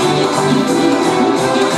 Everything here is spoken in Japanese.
いいね。